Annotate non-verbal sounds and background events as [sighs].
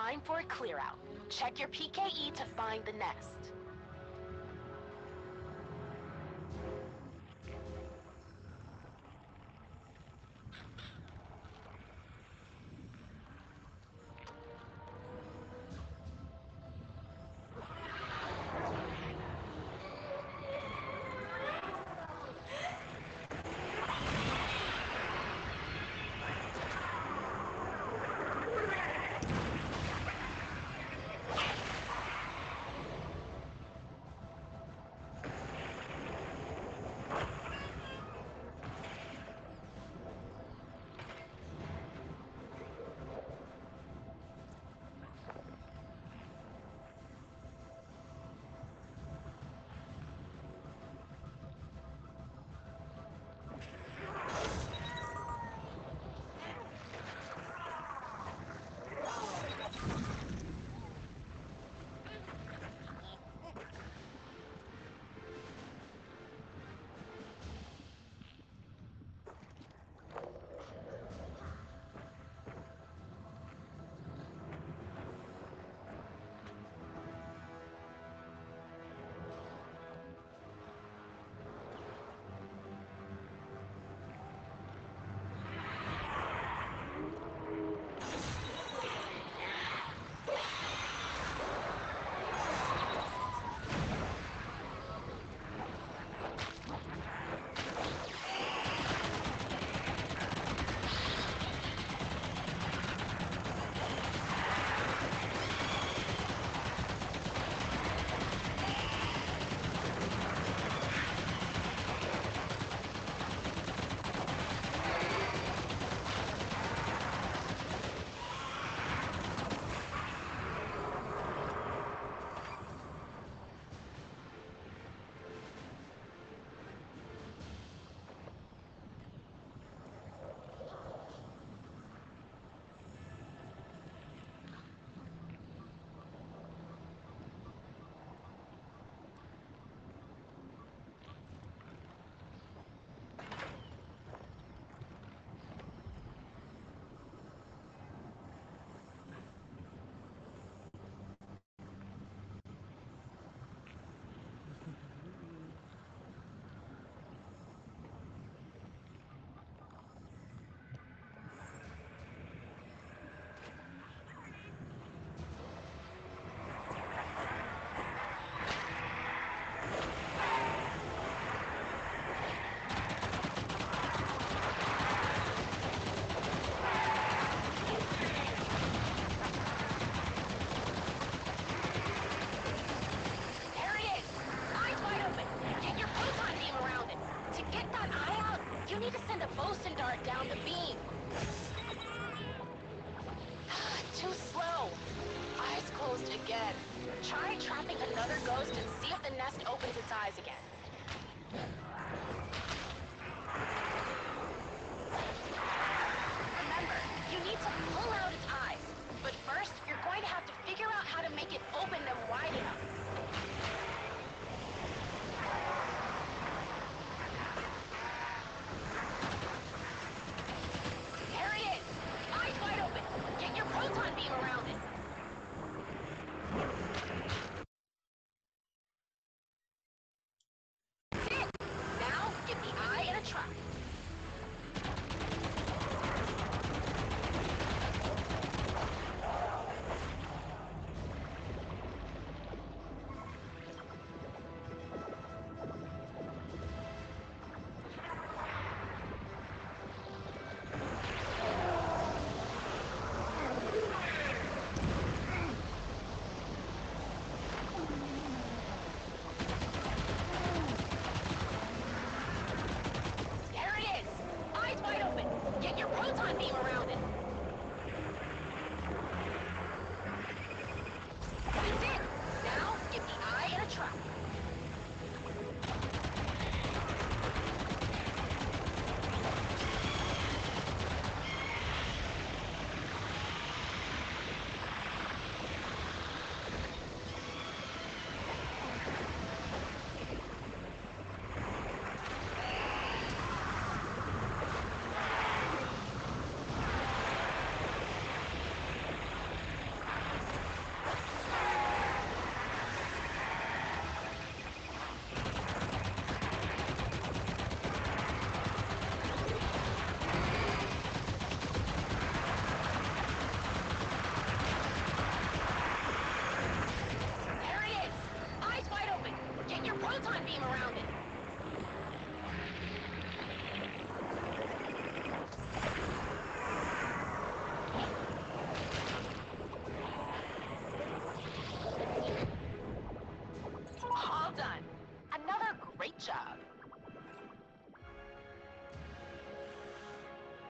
Time for a clear out. Check your PKE to find the nest. You need to send a boson dart down the beam. [sighs] Too slow. Eyes closed again. Try trapping another ghost and see if the nest opens its eyes again. Mars. proton beam around it.